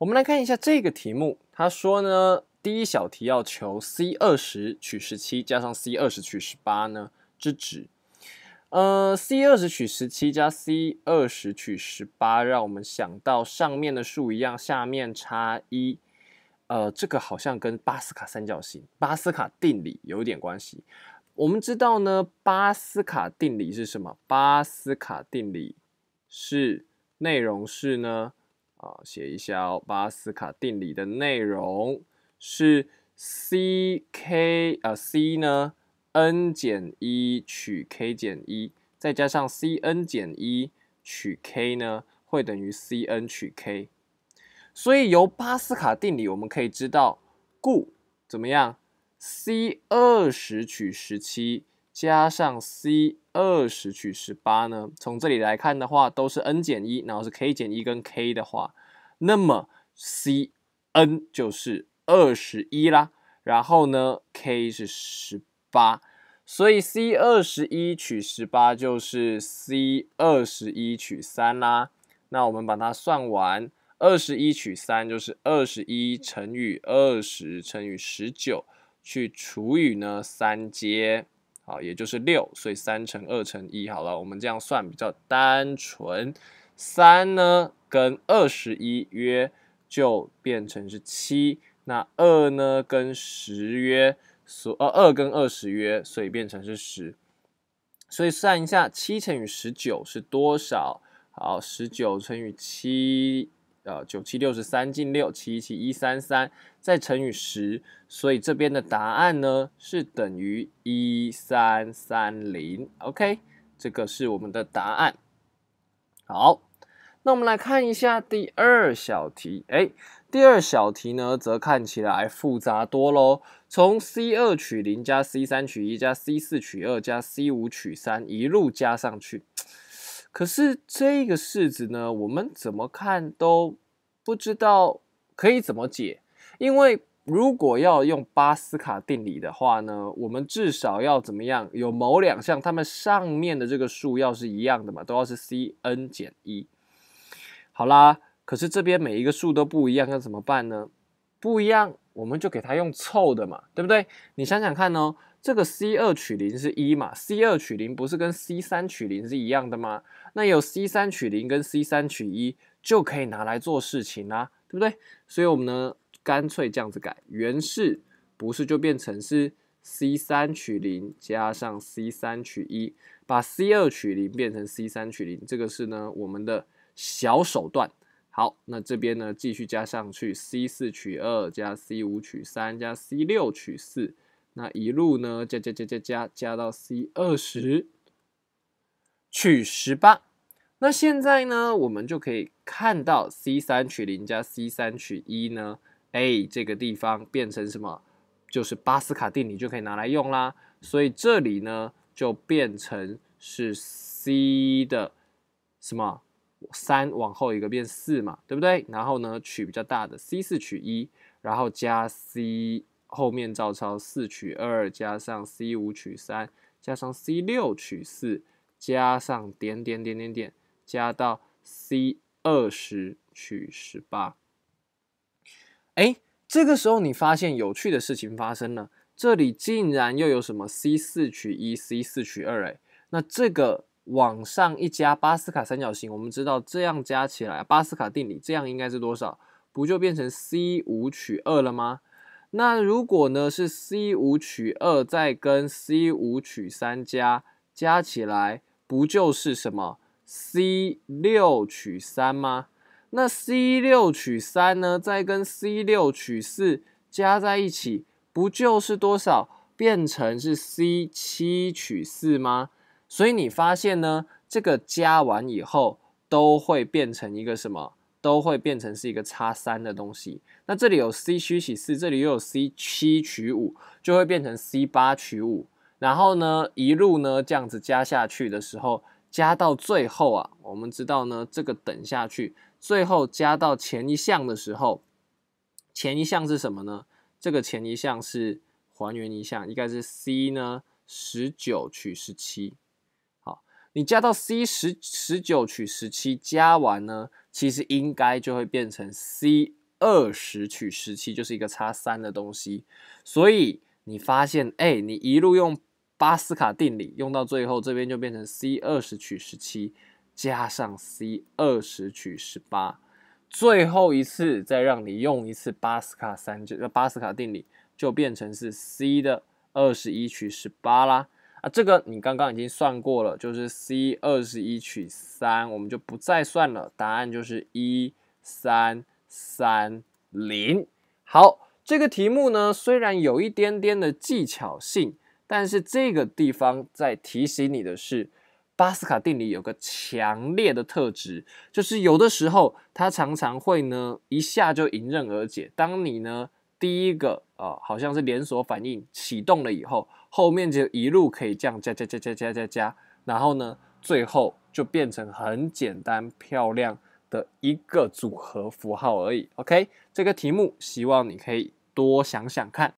我们来看一下这个题目，他说呢，第一小题要求 c 二十取十七加上 c 二十取十八呢之值。呃，c 二十取十七加 c 二十取十八，让我们想到上面的数一样，下面差一。呃，这个好像跟巴斯卡三角形、巴斯卡定理有点关系。我们知道呢，巴斯卡定理是什么？巴斯卡定理是内容是呢，啊，写一下哦。巴斯卡定理的内容是 c k 啊 c 呢 n 减一取 k 减一，再加上 c n 减一取 k 呢，会等于 c n 取 k。所以由巴斯卡定理，我们可以知道，故怎么样？c 二十取十七加上 c 二十取十八呢？从这里来看的话，都是 n 减一，然后是 k 减一跟 k 的话，那么 c n 就是二十一啦。然后呢，k 是十八，所以 c 二十一取十八就是 c 二十一取三啦。那我们把它算完。二十一取三就是二十一乘以二十乘以十九，去除以呢三阶，好，也就是六，所以三乘二乘一，好了，我们这样算比较单纯。三呢跟二十一约就变成是七，那二呢跟十约，所呃二跟二十约，所以变成是十。所以算一下，七乘以十九是多少？好，十九乘以七。呃，九七六十三进六，七七一三三，再乘以十，所以这边的答案呢是等于一三三零。OK，这个是我们的答案。好，那我们来看一下第二小题。哎，第二小题呢，则看起来复杂多喽。从 c 二取零加 c 三取一加 c 四取二加 c 五取三一路加上去。可是这个式子呢，我们怎么看都不知道可以怎么解，因为如果要用巴斯卡定理的话呢，我们至少要怎么样？有某两项，它们上面的这个数要是一样的嘛，都要是 c n 减一。好啦，可是这边每一个数都不一样，要怎么办呢？不一样，我们就给它用凑的嘛，对不对？你想想看哦。这个 c 二取零是一嘛？c 二取零不是跟 c 三取零是一样的吗？那有 c 三取零跟 c 三取一就可以拿来做事情啦，对不对？所以我们呢，干脆这样子改，原式不是就变成是 c 三取零加上 c 三取一，把 c 二取零变成 c 三取零，这个是呢我们的小手段。好，那这边呢继续加上去，c 四取二加 c 五取三加 c 六取四。那一路呢，加加加加加加到 c 二十取十八。那现在呢，我们就可以看到 c 三取零加 c 三取一呢，哎，这个地方变成什么？就是巴斯卡定理就可以拿来用啦。所以这里呢，就变成是 c 的什么三往后一个变四嘛，对不对？然后呢，取比较大的 c 四取一，然后加 c。后面照抄四取二加上 c 五取三加上 c 六取四加上点点点点点加到 c 二十取十八。哎，这个时候你发现有趣的事情发生了，这里竟然又有什么 c 四取一 c 四取二哎，那这个往上一加巴斯卡三角形，我们知道这样加起来巴斯卡定理这样应该是多少？不就变成 c 五取二了吗？那如果呢是 c 五取二再跟 c 五取三加加起来，不就是什么 c 六取三吗？那 c 六取三呢，再跟 c 六取四加在一起，不就是多少？变成是 c 七取四吗？所以你发现呢，这个加完以后都会变成一个什么？都会变成是一个差三的东西。那这里有 c 取起四，这里又有 c 七取五，就会变成 c 八取五。然后呢，一路呢这样子加下去的时候，加到最后啊，我们知道呢，这个等下去，最后加到前一项的时候，前一项是什么呢？这个前一项是还原一项，应该是 c 呢十九取十七。你加到 c 十十九取十七，加完呢？其实应该就会变成 c 二十取十七就是一个差三的东西，所以你发现，哎，你一路用巴斯卡定理用到最后，这边就变成 c 二十取十七加上 c 二十取十八，最后一次再让你用一次巴斯卡三就巴斯卡定理，就变成是 c 的二十一取十八啦。啊，这个你刚刚已经算过了，就是 c 二十一取三，我们就不再算了，答案就是一三三零。好，这个题目呢，虽然有一点点的技巧性，但是这个地方在提醒你的是，巴斯卡定理有个强烈的特质，就是有的时候它常常会呢一下就迎刃而解。当你呢第一个啊，好像是连锁反应启动了以后。后面就一路可以这样加加加加加加加，然后呢，最后就变成很简单漂亮的一个组合符号而已。OK，这个题目希望你可以多想想看。